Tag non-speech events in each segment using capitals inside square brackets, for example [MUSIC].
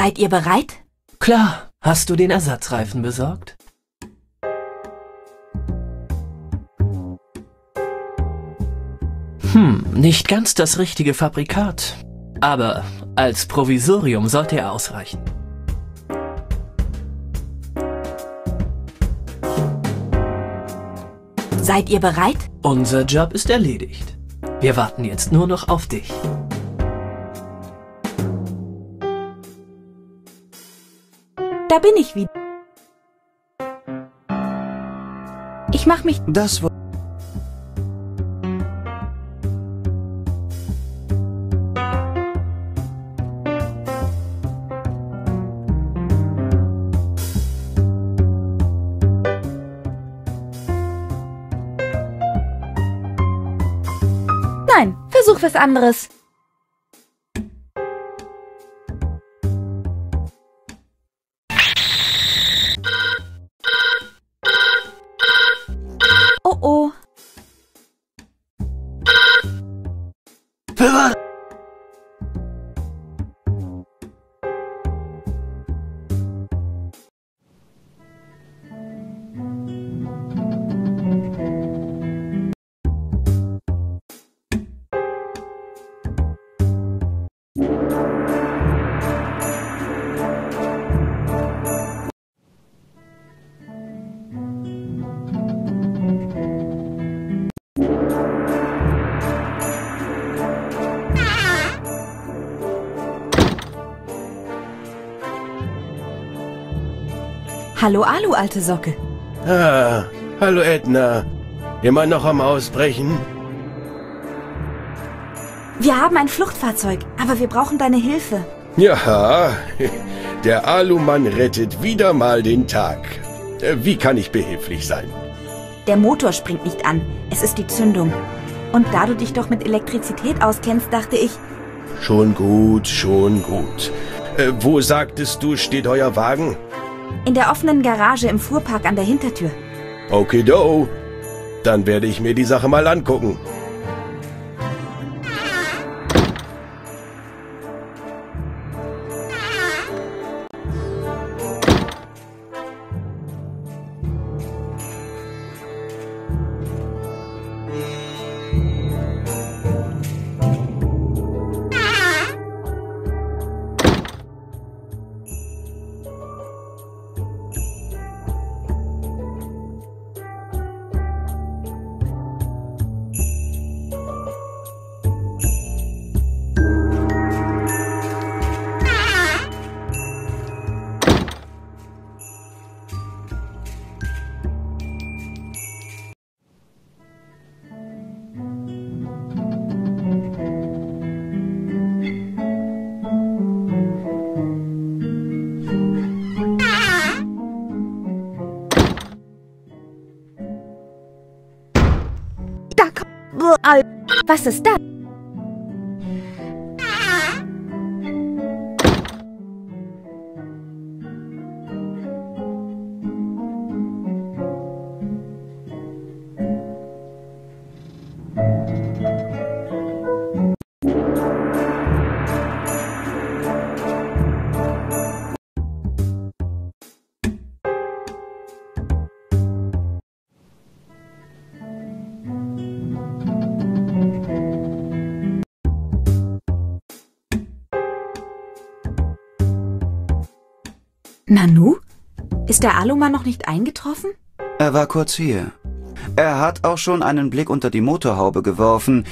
Seid ihr bereit? Klar, hast du den Ersatzreifen besorgt? Hm, nicht ganz das richtige Fabrikat. Aber als Provisorium sollte er ausreichen. Seid ihr bereit? Unser Job ist erledigt. Wir warten jetzt nur noch auf dich. Da bin ich wieder. Ich mach mich... Das war... Nein, versuch was anderes. Hallo Alu, alte Socke. Ah, hallo Edna. Immer noch am Ausbrechen? Wir haben ein Fluchtfahrzeug, aber wir brauchen deine Hilfe. Ja, [LAUGHS] der Alumann rettet wieder mal den Tag. Äh, Wie kann ich behilflich sein? Der Motor springt nicht an. Es ist die Zündung. Und da du dich doch mit Elektrizität auskennst, dachte ich, Schon gut, schon gut. Äh, wo sagtest du, steht euer Wagen? In der offenen Garage im Fuhrpark an der Hintertür. Okido. Dann werde ich mir die Sache mal angucken. Was ist das? Nanu? Ist der Alumann noch nicht eingetroffen? Er war kurz hier. Er hat auch schon einen Blick unter die Motorhaube geworfen.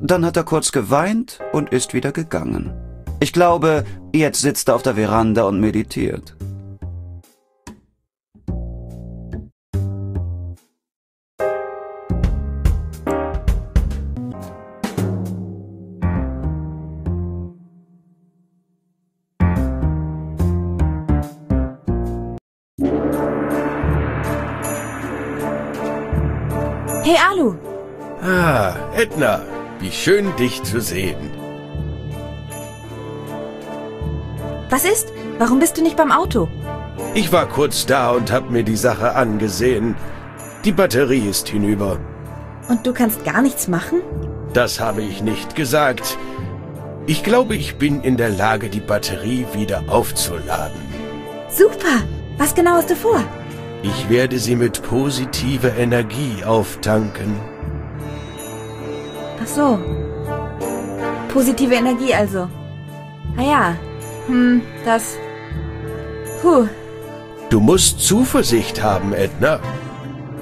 Dann hat er kurz geweint und ist wieder gegangen. Ich glaube, jetzt sitzt er auf der Veranda und meditiert. Hey Alu, Ah, Edna, wie schön dich zu sehen. was ist? Warum bist du nicht beim Auto? Ich war kurz da und hab mir die Sache angesehen. Die Batterie ist hinüber. Und du kannst gar nichts machen? Das habe ich nicht gesagt. Ich glaube, ich bin in der Lage, die Batterie wieder aufzuladen. Super. Was genau hast du vor? Ich werde sie mit positiver Energie auftanken. Ach so. Positive Energie also. Ah ja. Hm, das... Puh. Du musst Zuversicht haben, Edna.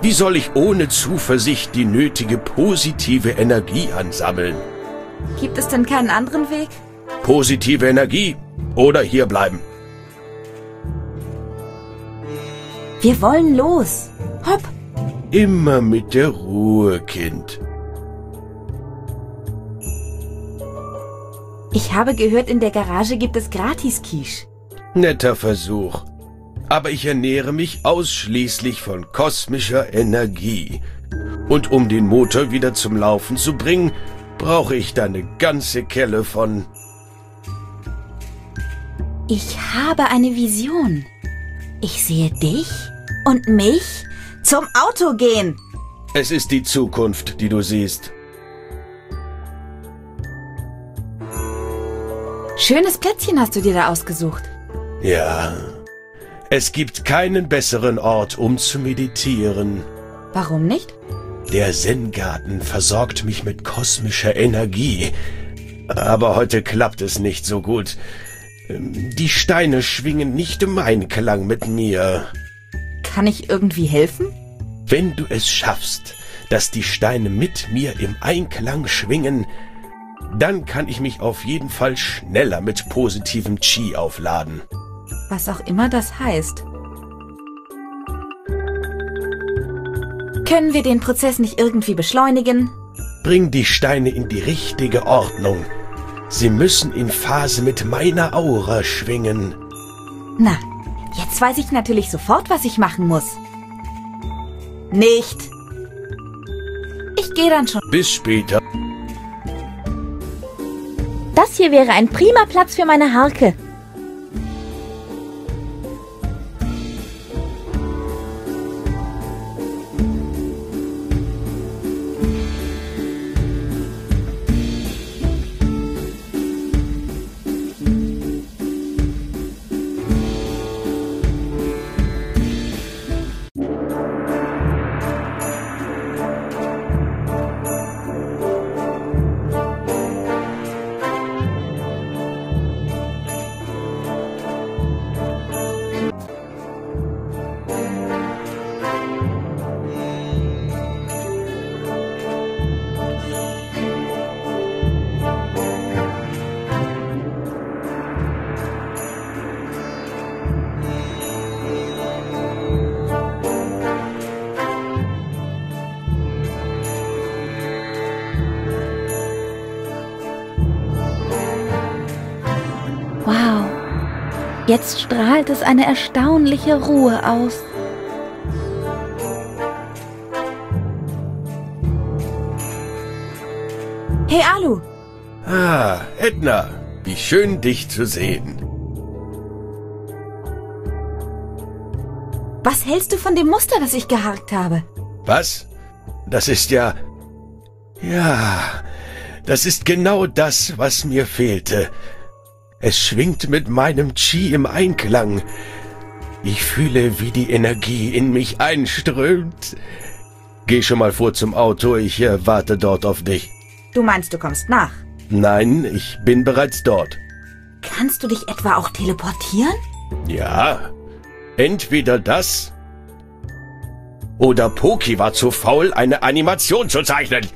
Wie soll ich ohne Zuversicht die nötige positive Energie ansammeln? Gibt es denn keinen anderen Weg? Positive Energie oder hier Wir wollen los. Hopp. Immer mit der Ruhe, Kind. Ich habe gehört, in der Garage gibt es Gratis-Quiche. Netter Versuch. Aber ich ernähre mich ausschließlich von kosmischer Energie. Und um den Motor wieder zum Laufen zu bringen, brauche ich da eine ganze Kelle von... Ich habe eine Vision. Ich sehe dich und mich zum Auto gehen. Es ist die Zukunft, die du siehst. Schönes Plätzchen hast du dir da ausgesucht. Ja. Es gibt keinen besseren Ort, um zu meditieren. Warum nicht? Der Zen-Garten versorgt mich mit kosmischer Energie. Aber heute klappt es nicht so gut. Die Steine schwingen nicht im Einklang mit mir. Kann ich irgendwie helfen? Wenn du es schaffst, dass die Steine mit mir im Einklang schwingen, dann kann ich mich auf jeden Fall schneller mit positivem Chi aufladen. Was auch immer das heißt. Können wir den Prozess nicht irgendwie beschleunigen? Bring die Steine in die richtige Ordnung. Sie müssen in Phase mit meiner Aura schwingen. Na, jetzt weiß ich natürlich sofort, was ich machen muss. Nicht. Ich gehe dann schon. Bis später. Das hier wäre ein prima Platz für meine Harke. Jetzt strahlt es eine erstaunliche Ruhe aus. Hey Alu, Ah, Edna, wie schön dich zu sehen. was hältst du von dem Muster, das ich geharkt habe? Was? Das ist ja... Ja, das ist genau das, was mir fehlte. Es schwingt mit meinem Chi im Einklang. Ich fühle, wie die Energie in mich einströmt. Geh schon mal vor zum Auto, ich äh, warte dort auf dich. Du meinst, du kommst nach. Nein, ich bin bereits dort. Kannst du dich etwa auch teleportieren? Ja, entweder das oder Poki war zu faul, eine Animation zu zeichnen.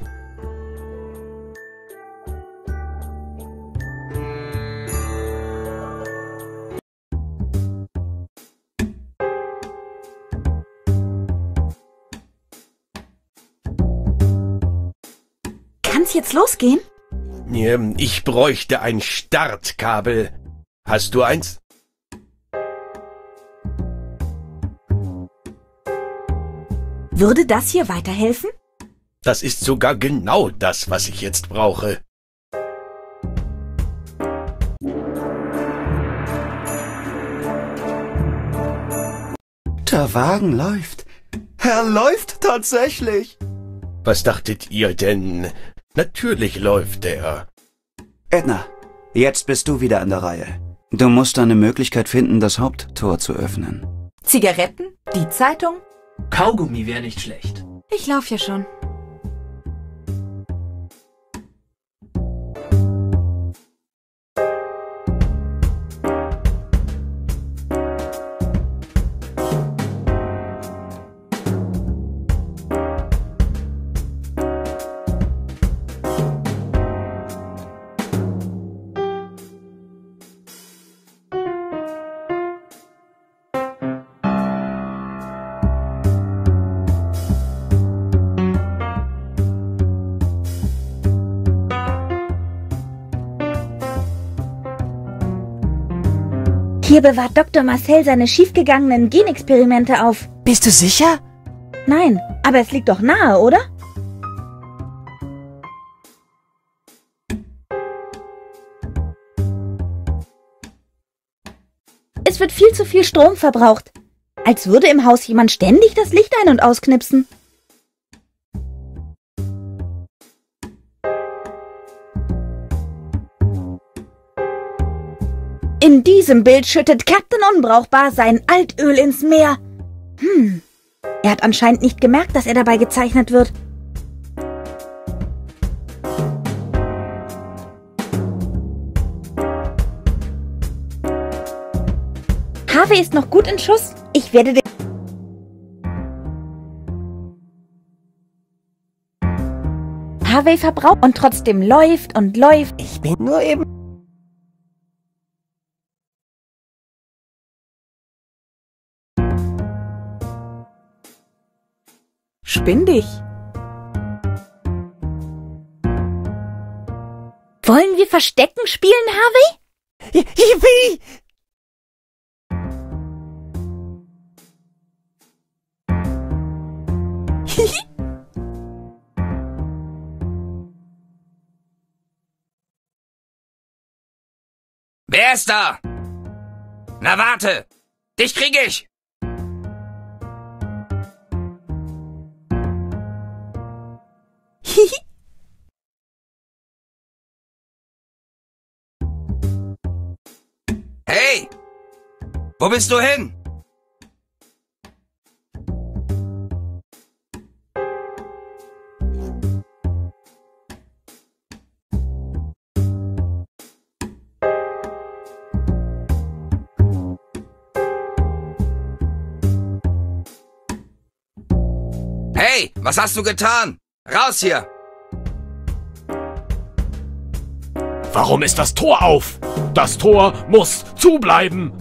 Jetzt losgehen? Ähm, Ich bräuchte ein Startkabel. Hast du eins? Würde das hier weiterhelfen? Das ist sogar genau das, was ich jetzt brauche. Der Wagen läuft. Er läuft tatsächlich. Was dachtet ihr denn? Natürlich läuft er. Edna, Jetzt bist du wieder an der Reihe. Du musst eine Möglichkeit finden, das Haupttor zu öffnen. Zigaretten? Die Zeitung? Kaugummi wäre nicht schlecht. Ich lauf ja schon. Hier bewahrt Dr. Marcel seine schiefgegangenen Genexperimente auf. Bist du sicher? Nein, aber es liegt doch nahe, oder? Es wird viel zu viel Strom verbraucht. Als würde im Haus jemand ständig das Licht ein- und ausknipsen. Diesem Bild schüttet Captain Unbrauchbar sein Altöl ins Meer. Hm. Er hat anscheinend nicht gemerkt, dass er dabei gezeichnet wird. Harvey ist noch gut in Schuss. Ich werde den... Harvey verbraucht und trotzdem läuft und läuft. Ich bin nur eben... Spindig. Wollen wir Verstecken spielen, Harvey? Yippie! Wer ist da? Na warte! Dich krieg ich! Hey! Wo bist du hin? Hey, was hast du getan? Raus hier! Warum ist das Tor auf? Das Tor muss zubleiben.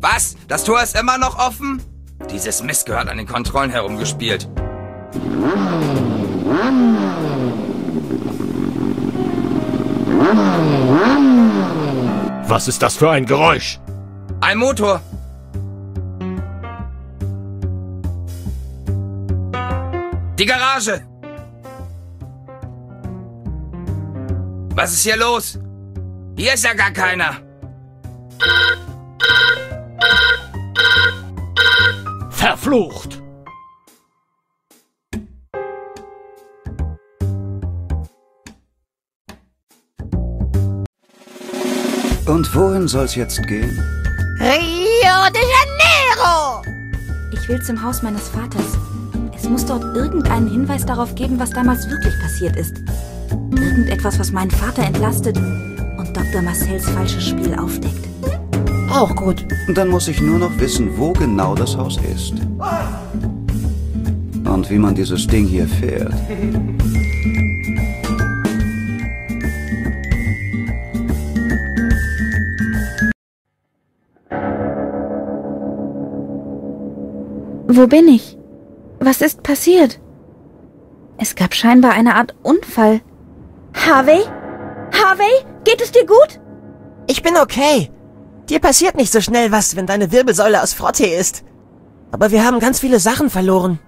Was? Das Tor ist immer noch offen? Dieses Mist gehört an den Kontrollen herumgespielt. Was ist das für ein Geräusch? Ein Motor. Die Garage. Was ist hier los? Hier ist ja gar keiner. Verflucht! Und wohin soll's jetzt gehen? Rio de Janeiro! Ich will zum Haus meines Vaters. Es muss dort irgendeinen Hinweis darauf geben, was damals wirklich passiert ist. Irgendetwas, was meinen Vater entlastet Dr. Marcells falsches Spiel aufdeckt. Auch gut. Dann muss ich nur noch wissen, wo genau das Haus ist. Und wie man dieses Ding hier fährt. Wo bin ich? Was ist passiert? Es gab scheinbar eine Art Unfall. Harvey? Harvey? Geht es dir gut? Ich bin okay. Dir passiert nicht so schnell was, wenn deine Wirbelsäule aus Frottee ist. Aber wir haben ganz viele Sachen verloren.